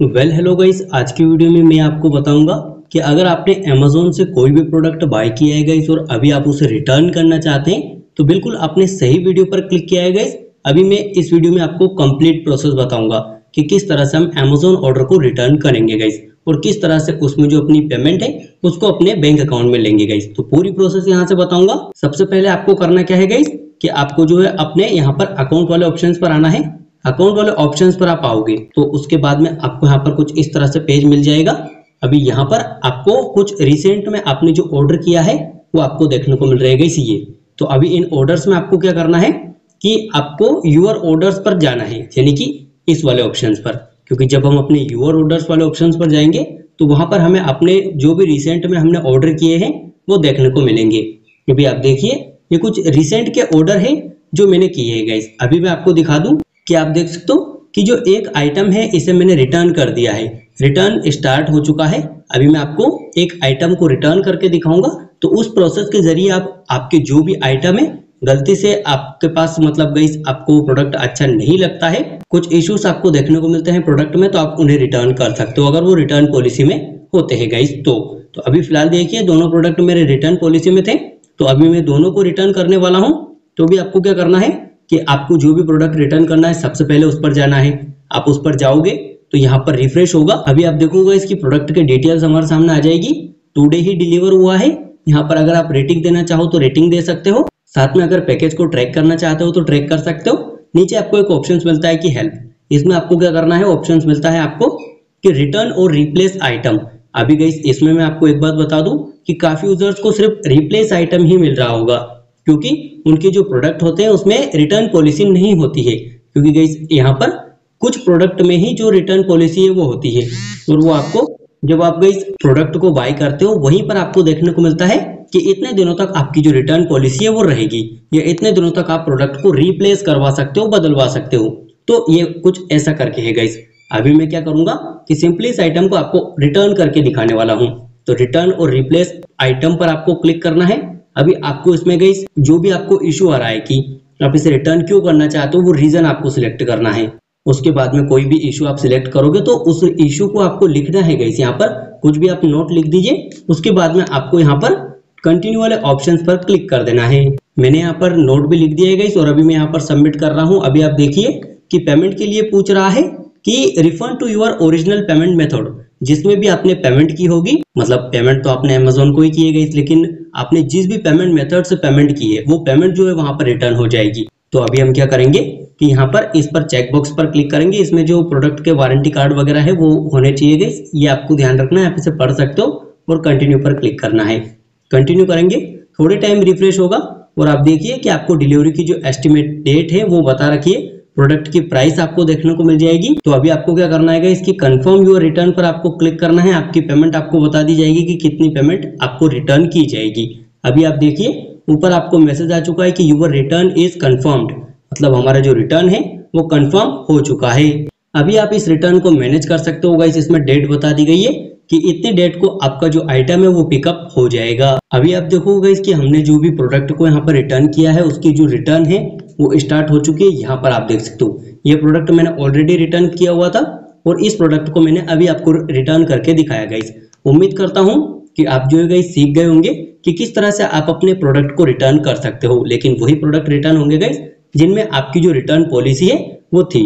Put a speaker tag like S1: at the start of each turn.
S1: Well hello guys आज की video में मैं आपको बताऊँगा कि अगर आपने अमेजोन से कोई भी प्रोडक्ट बाय किया है गाइस और अभी आप उसे रिटर्न करना चाहते हैं तो बिल्कुल आपने सही वीडियो पर क्लिक किया है गाइस अभी मैं इस वीडियो में आपको कंप्लीट प्रोसेस बताऊँगा कि किस तरह से हम अमेजोन ऑर्डर को रिटर्न करेंगे गाइस और किस तरह से उसमें जो अपनी पेमेंट है, उसको अपने बैंक अकाउंट में लेंगे गाइस तो पूरी प्रोसेस यहाँ से बताऊँगा। सबसे पहले आपको करना क्या है गाइस कि आपको जो है अपने यहाँ पर अकाउंट वाले ऑप्शंस पर आना है। अकाउंट वाले ऑप्शंस पर आप आओगे तो उसके बाद में आपको यहाँ पर कुछ इस तरह से पेज मिल जाएगा। अभी यहाँ पर आपको कुछ रिसेंट में आपने जो ऑर्डर किया है, वो आपको देखने को मिल रहेगा इसी तो अभी इन ऑर्डर्स में आपको क्या करना है कि आपको यूर ऑर्डर्स पर जाना है, यानी कि इस वाले ऑप्शंस पर। क्योंकि जब हम अपने यूर ऑर्डर्स वाले ऑप्शंस पर जाएँगे तो वहाँ पर हमें अपने जो भी रिसेंट में हमने ऑर्डर किए हैं, वो देखने को मिलेंगे। क्योंकि आप देखिए, ये कुछ रिसेंट के ऑर्डर है जो मैंने किए हैं गाइस अभी मैं आपको दिखा दूँ। कि आप देख सकते हो कि जो एक आइटम है, इसे मैंने रिटर्न कर दिया है। रिटर्न स्टार्ट हो चुका है। अभी मैं आपको एक आइटम को रिटर्न करके दिखाऊँगा। तो उस प्रोसेस के ज़रिए आप, आपके जो भी आइटम है, गलती से आपके पास मतलब गई आपको प्रोडक्ट अच्छा नहीं लगता है। कुछ इश्यूज़ आपको देखने को मिलते हैं प्रोडक्ट में तो आप उन्हें रिटर्न कर सकते हो, अगर वो रिटर्न पॉलिसी में होते हैं गाइस तो तो अभी फ़िलहाल देखिए, दोनों प्रोडक्ट मेरे रिटर्न पॉलिसी में थे। तो अभी मैं दोनों को रिटर्न करने वाला हूँ। तो भी आपको क्या करना है? कि आपको जो भी प्रोडक्ट रिटर्न करना है, सबसे पहले उस पर जाना है। आप उस पर जाओगे तो यहाँ पर रिफ्रेश होगा। अभी आप देखोगे इसकी प्रोडक्ट के डिटेल्स हमारे सामने आ जाएगी। टूडे ही डिलीवर हुआ है। यहाँ पर अगर आप रेटिंग देना चाहो तो रेटिंग दे सकते हो। साथ में अगर पैकेज को ट्रैक करना चाहते हो तो ट्रैक कर सकते हो। नीचे आपको एक ऑप्शन मिलता है कि हेल्प इसमें आपको क्या करना है? ऑप्शन मिलता है आपको कि रिटर्न और रिप्लेस आइटम अभी गई इसमें मैं आपको एक बात बता दूँ कि काफ़ी यूज़र्स को सिर्फ़ रिप्लेस आइटम ही मिल रहा होगा। क्योंकि उनके जो प्रोडक्ट होते हैं, उसमें रिटर्न पॉलिसी नहीं होती है। क्योंकि गई यहाँ पर कुछ प्रोडक्ट में ही जो रिटर्न पॉलिसी है, वो होती है। और वो आपको, जब आप गई प्रोडक्ट को बाय करते हो, वहीं पर आपको देखने को मिलता है कि इतने दिनों तक आपकी जो रिटर्न पॉलिसी है, वो रहेगी। या इतने दिनों तक आप प्रोडक्ट को रिप्लेस करवा सकते हो, बदलवा सकते हो। तो ये कुछ ऐसा करके है गाइस अभी मैं क्या करूँगा कि सिंपली इस आइटम को आपको रिटर्न करके दिखाने वाला हूँ। तो रिटर्न और रिप्लेस आइटम पर आपको क्लिक करना है। अभी आपको इसमें गई जो भी आपको इशू आ रहा है कि आप इसे रिटर्न क्यों करना चाहते हो, वो रीजन आपको सिलेक्ट करना है। उसके बाद में कोई भी इशू आप सिलेक्ट करोगे तो उस इशू को आपको लिखना है गई यहाँ पर कुछ भी आप नोट लिख दीजिए। उसके बाद में आपको यहाँ पर कंटिन्यू वाले ऑप्शन पर क्लिक कर देना है। मैंने यहाँ पर नोट भी लिख दिया है गई और अभी मैं यहाँ पर सबमिट कर रहा हूँ। अभी आप देखिए कि पेमेंट के लिए पूछ रहा है कि refund to your original payment method जिसमें भी आपने पेमेंट की होगी मतलब पेमेंट तो आपने अमेजोन को ही की गई लेकिन आपने जिस भी पेमेंट मेथड से पेमेंट की है, वो पेमेंट जो है वहाँ पर रिटर्न हो जाएगी। तो अभी हम क्या करेंगे कि यहाँ पर इस पर चेक बॉक्स पर क्लिक करेंगे। इसमें जो प्रोडक्ट के वारंटी कार्ड वगैरह है, वो होने चाहिए गए ये आपको ध्यान रखना है, आप इसे पढ़ सकते हो और कंटिन्यू पर क्लिक करना है। कंटिन्यू करेंगे, थोड़े टाइम रिफ्रेश होगा और आप देखिए कि आपको डिलीवरी की जो एस्टिमेट डेट है, वो बता रखिए प्रोडक्ट की प्राइस आपको देखने को मिल जाएगी। तो अभी आपको क्या करना है इसकी कंफर्म योर रिटर्न पर आपको क्लिक करना है। आपकी पेमेंट आपको बता दी जाएगी कि कितनी पेमेंट आपको रिटर्न की जाएगी। अभी आप देखिए, ऊपर आपको मैसेज आ चुका है कि यूर रिटर्न इज़ कंफर्म्ड मतलब हमारा जो रिटर्न है, वो कन्फर्म हो चुका है। अभी आप इस रिटर्न को मैनेज कर सकते हो गाइस इसमें डेट बता दी गई है कि इतने डेट को आपका जो आइटम है, वो पिकअप हो जाएगा। अभी आप देखोगे कि हमने जो भी प्रोडक्ट को यहाँ पर रिटर्न किया है, उसकी जो रिटर्न है वो स्टार्ट हो चुकी है, यहाँ पर आप देख सकते हो। ये प्रोडक्ट मैंने ऑलरेडी रिटर्न किया हुआ था और इस प्रोडक्ट को मैंने अभी आपको रिटर्न करके दिखाया गाइस उम्मीद करता हूँ कि आप जो है सीख गए होंगे कि किस तरह से आप अपने प्रोडक्ट को रिटर्न कर सकते हो। लेकिन वही प्रोडक्ट रिटर्न होंगे गाइस जिनमें आपकी जो रिटर्न पॉलिसी है, वो थी।